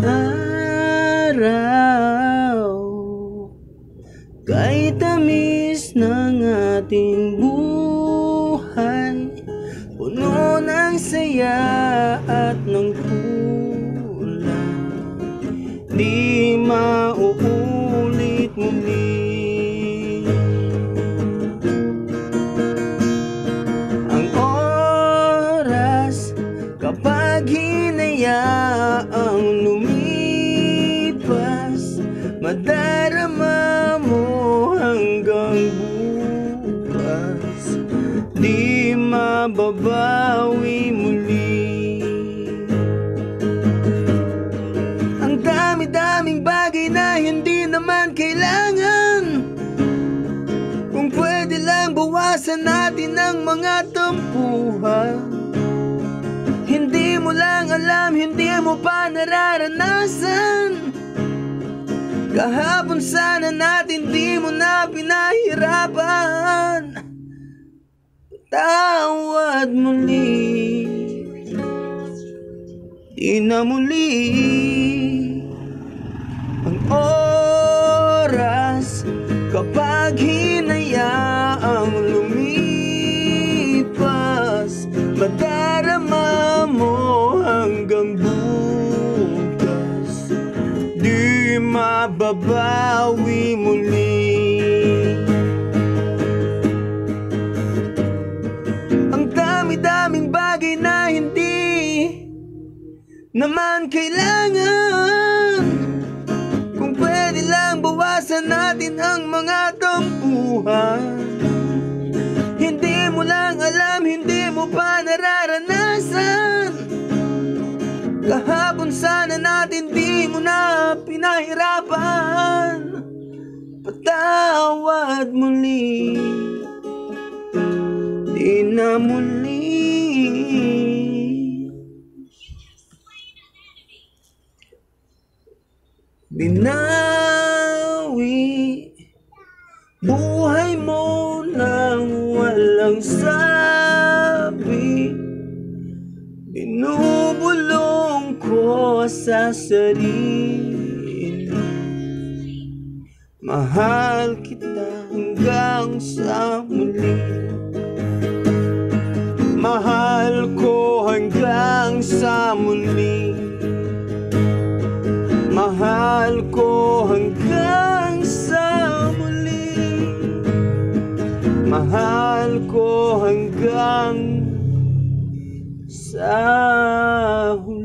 araw Kay tamis ng ating buhay Puno ng saya at ng kulang. Di mauulit Madarama mo hanggang bukas. Di mababawi muli. Ang dami-daming bagay na hindi naman kailangan. Kung pwede lang bawasan natin ang mga tampuhan. Hindi mo lang alam, hindi mo pa nararanasan Kahapon sana natin di mo na pinahirapan. Tawad muli. Di na muli. Ang oras Kapag mababawi muli. Ang dami-daming bagay na hindi naman kailangan. Kung pwede lang bawasan natin ang mga tampuhan. Hindi mo lang alam, hindi mo pa nararanasan. Kahapon sana natin di mo na pinahirapan Patawad muli. Di na muli. Binawi Buhay mo nang walang sabi. Binubulong ko sa sarili Mahal kita hanggang sa muli. Mahal ko hanggang sa muli. Mahal ko hanggang sa muli. Mahal ko hanggang sa huli